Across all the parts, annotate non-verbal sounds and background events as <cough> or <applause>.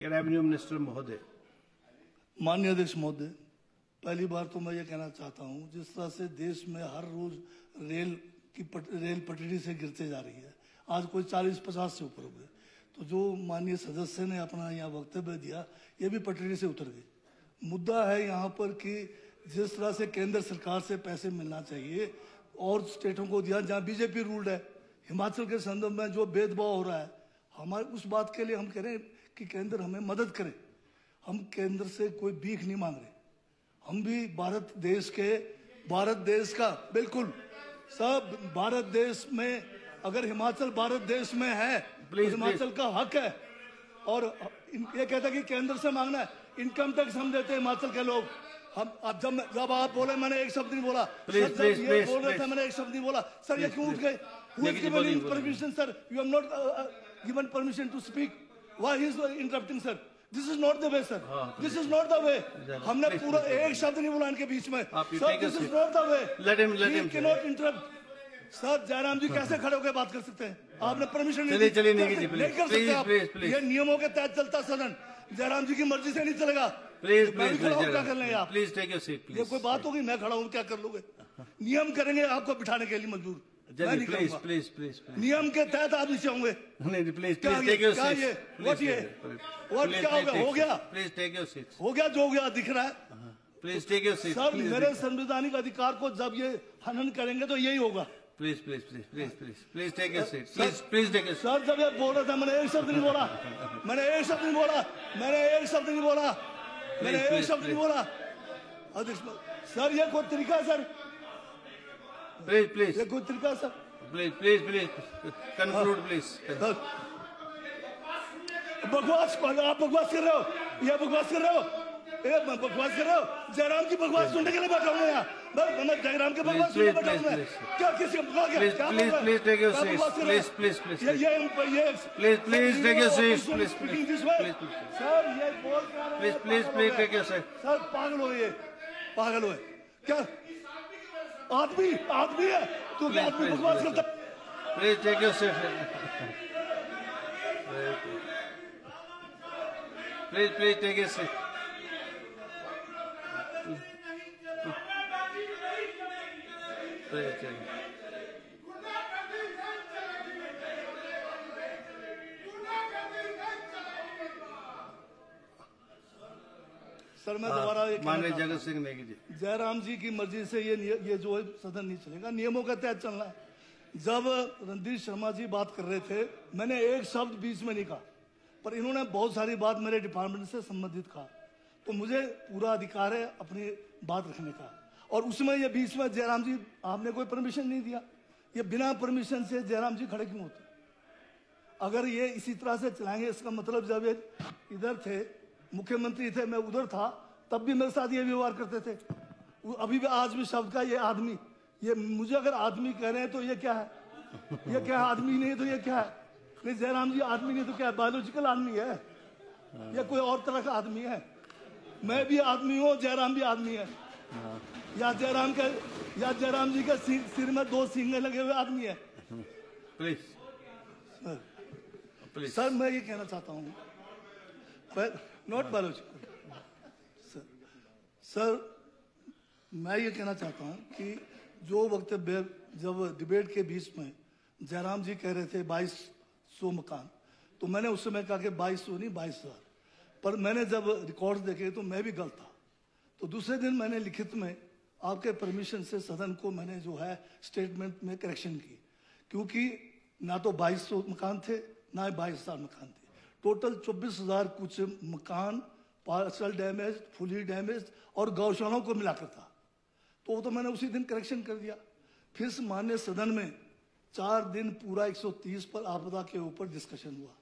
Revenue minister महोदय माननीय अध्यक्ष महोदय पहली बार तो मैं ये कहना चाहता हूँ जिस तरह से देश में हर रोज रेल की पट, रेल पटरी से गिरते जा रही है आज कोई चालीस पचास से ऊपर हो गए। तो जो माननीय सदस्य ने अपना यहाँ वक्तव्य दिया ये भी पटरी से उतर गई मुद्दा है यहाँ पर कि जिस तरह से केंद्र सरकार से पैसे मिलना चाहिए और स्टेटों को दिया जहाँ बीजेपी रूल्ड है हिमाचल के संदर्भ में जो भेदभाव हो रहा है हमारे उस बात के लिए हम कह रहे हैं कि केंद्र हमें मदद करे। हम केंद्र से कोई भीख नहीं मांग रहे। हम भी भारत देश के भारत देश का बिल्कुल। सब भारत देश में अगर हिमाचल भारत देश में है तो हिमाचल का हक है। और ये कहता कि केंद्र से मांगना है। इनकम टैक्स हम देते हैं हिमाचल के लोग। हम अब जब जब आप बोले मैंने एक शब्द नहीं बोला। Please, सर, please, ये बोल रहे थे मैंने एक शब्द नहीं बोला। सर ये क्यों उठ. गए? Who has Negative given बोलिए, you बोलिए. permission sir uh, uh, why he is interrupting sir this is not the way sir हाँ, this is not the way. हमने पूरा एक शब्द नहीं बोला इनके बीच में sir is seat. not the way Let him- let He him- cannot interrupt sir Jairam ji कैसे खड़े होकर बात कर सकते हैं आपने परमिशन नहीं चलिए, दी। नेगी please. नहीं कर सकते Please, आप. ये नियमों के तहत चलता सदन जयराम जी की मर्ज़ी से नहीं चलेगा प्लीज़ प्लीज़ हूँ, क्या कर लेंगे आप प्लीज़ टेक योर सीट ये कोई बात होगी मैं खड़ा हूँ क्या कर लोगे नियम करेंगे आपको बिठाने के लिए मजबूर प्लीज़ प्लीज़ प्लीज़ नियम के तहत आप नीचे होंगे। <laughs> नहीं प्लीज़ क्या ये- ये? क्या हो गया? हो गया? प्लीज़ टेक योर सीट हो गया जो हो गया दिख रहा है। Please take your seat sir मेरे संवैधानिक अधिकार को जब ये हनन करेंगे तो यही होगा। Please please please please please please take your seat please please take your sir जब ये बोल रहा था मैंने एक शब्द नहीं बोला। मैंने एक शब्द नहीं बोला। मैंने एक शब्द नहीं बोला। मैंने एक शब्द नहीं बोला। सर ये कोई तरीका सर? प्लीज़ प्लीज़ तरीका है sir please please please conclude please sir, बकवास आप बकवास कर रहे हो ये बकवास कर रहे हो ये बकवास कर रहे हो जयराम की बकवास सुनने के लिए बैठा हूँ यहाँ बस मैं जयराम की बकवास सुनने बैठा हूँ मैं please, please. क्या किसी क्या क्या Please, please, हैं? please seats. बकवास कर रहे हैं? Please, please, please, ये ये ये Please, please. Sir, Please, speaking please. this way. Please, please. Sir ये बोल हैं? Please, please, हो please गए। take your seat. सर पागल हो ये पागल हुए क्या आदमी आदमी है। तू क्या आदमी बकवास करता। Please take your seat please please take your seat please take sir मैं दोबारा ये माननीय जगत सिंह नेगी जी। जयराम जी की मर्ज़ी से ये ये जो है सदन नहीं चलेगा। नियमों के तहत चलना है। जब रणधीर शर्मा जी बात कर रहे थे मैंने एक शब्द बीच में नहीं कहा पर इन्होंने बहुत सारी बात मेरे डिपार्टमेंट से संबंधित कहा। तो मुझे पूरा अधिकार है अपनी बात रखने का। और उसमें ये बीच में जयराम जी आपने कोई परमिशन नहीं दिया। ये बिना परमिशन से जयराम जी खड़े क्यों होते? अगर ये इसी तरह से चलाएँगे इसका मतलब जब ये इधर थे मुख्यमंत्री थे मैं उधर था तब भी मेरे साथ ये व्यवहार करते थे। अभी भी आज भी शब्द का ये आदमी ये मुझे अगर आदमी कह रहे हैं तो ये क्या है? ये क्या है आदमी नहीं है तो ये क्या है? नहीं जयराम जी आदमी नहीं तो क्या है? बायोलॉजिकल आदमी है। या कोई और तरह का आदमी है? मैं भी आदमी हूँ जयराम भी आदमी है। या जयराम का या जयराम जी के सिर, सिर में दो सिंगे लगे हुए आदमी है। प्लीज़ सर मैं ये कहना चाहता हूँ नॉट बायोलॉजिकल सर सर मैं ये कहना चाहता हूँ कि जो वक्तव्य जब डिबेट के बीच में जयराम जी कह रहे थे बाईस सौ मकान तो मैंने उस समय कहा कि बाईस सौ नहीं बाईस हज़ार। पर मैंने जब रिकॉर्ड देखे तो मैं भी गलत था। तो दूसरे दिन मैंने लिखित में आपके परमिशन से सदन को मैंने जो है स्टेटमेंट में करेक्शन की क्योंकि ना तो बाईस सौ मकान थे ना ही बाईस हज़ार मकान थे। टोटल चौबीस हज़ार कुछ मकान, पार्सल डैमेज, फुली डैमेज और गौशालाओं को मिलाकर था तो वो तो मैंने उसी दिन करेक्शन कर दिया। फिर मान्य सदन में चार दिन पूरा 130 पर आपदा के ऊपर डिस्कशन हुआ।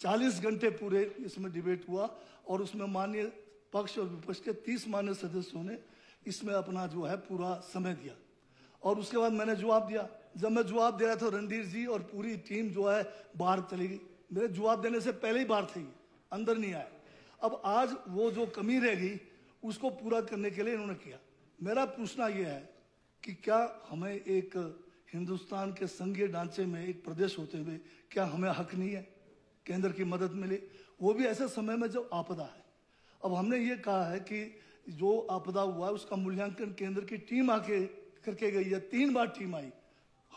40 घंटे पूरे इसमें डिबेट हुआ और उसमें मान्य पक्ष और विपक्ष के 30 मान्य सदस्यों ने इसमें अपना जो है पूरा समय दिया। और उसके बाद मैंने जवाब दिया। जब मैं जवाब दे रहा था रणधीर जी और पूरी टीम जो है बाहर चली गई। मेरे जवाब देने से पहले ही बाहर थी, अंदर नहीं आए अब आज वो जो कमी रह गई उसको पूरा करने के लिए इन्होंने किया। मेरा पूछना यह है कि क्या हमें एक हिंदुस्तान के संघीय ढांचे में एक प्रदेश होते हुए क्या हमें हक नहीं है? केंद्र की मदद मिले। वो भी ऐसे समय में जब आपदा है। अब हमने ये कहा है कि जो आपदा हुआ है, उसका मूल्यांकन केंद्र की टीम आके करके गई है। तीन बार टीम आई।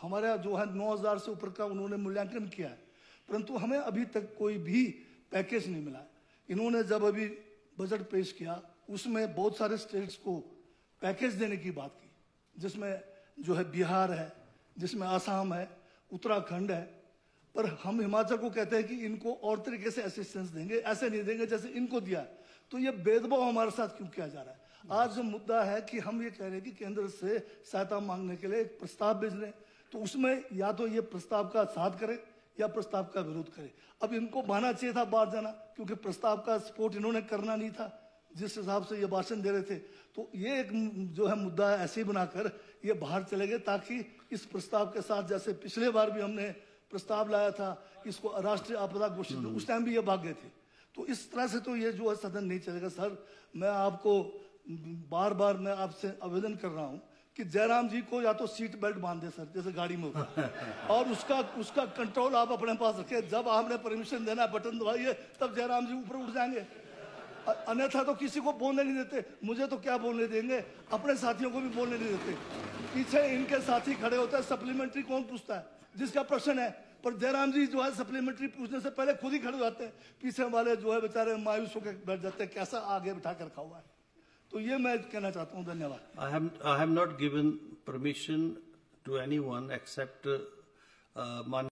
हमारा जो है 9000 से ऊपर का उन्होंने मूल्यांकन किया है। परंतु हमें अभी तक कोई भी पैकेज नहीं मिला इन्होंने जब अभी बजट पेश किया, उसमें बहुत सारे स्टेट्स को पैकेज देने की बात की, जिसमें जो है बिहार है, जिसमें आसाम है, उत्तराखंड है, पर हम हिमाचल को कहते हैं कि इनको और तरीके से असिस्टेंस देंगे, ऐसे नहीं देंगे जैसे इनको दिया। तो ये भेदभाव हमारे साथ क्यों किया जा रहा है आज जो मुद्दा है कि हम ये कह रहे हैं कि केंद्र से सहायता मांगने के लिए एक प्रस्ताव भेज रहे तो उसमें या तो ये प्रस्ताव का साथ करे या प्रस्ताव का विरोध करे। अब इनको बहाना चाहिए था बाहर जाना क्योंकि प्रस्ताव का सपोर्ट इन्होंने करना नहीं था। जिस हिसाब से ये भाषण दे रहे थे तो ये एक जो है मुद्दा है ऐसे ही बनाकर ये बाहर चले गए ताकि इस प्रस्ताव के साथ जैसे पिछले बार भी हमने प्रस्ताव लाया था इसको राष्ट्रीय आपदा घोषित उस टाइम भी ये भाग गए थे। तो इस तरह से तो ये जो है सदन नहीं चलेगा। सर मैं आपको बार बार मैं आपसे आवेदन कर रहा हूँ कि जयराम जी को या तो सीट बेल्ट बाँध दे, सर, जैसे गाड़ी में और उसका उसका कंट्रोल आप अपने पास रखें। जब आपने परमिशन देना बटन दबाइए, तब जयराम जी ऊपर उठ जाएँगे। अन्यथा तो किसी को बोलने नहीं देते। मुझे तो क्या बोलने देंगे? अपने साथियों को भी बोलने नहीं देते। पीछे इनके साथी खड़े होते हैं सप्लीमेंट्री कौन पूछता है? जिसका प्रश्न है। पर जयराम जी जो है सप्लीमेंट्री पूछने से पहले खुद ही खड़े हो जाते हैं। पीछे वाले जो है, बेचारे मायूस होकर बैठ जाते हैं, कैसा आगे बिठा कर रखा हुआ है तो ये मैं कहना चाहता हूँ, धन्यवाद। I have not given permission to anyone except मान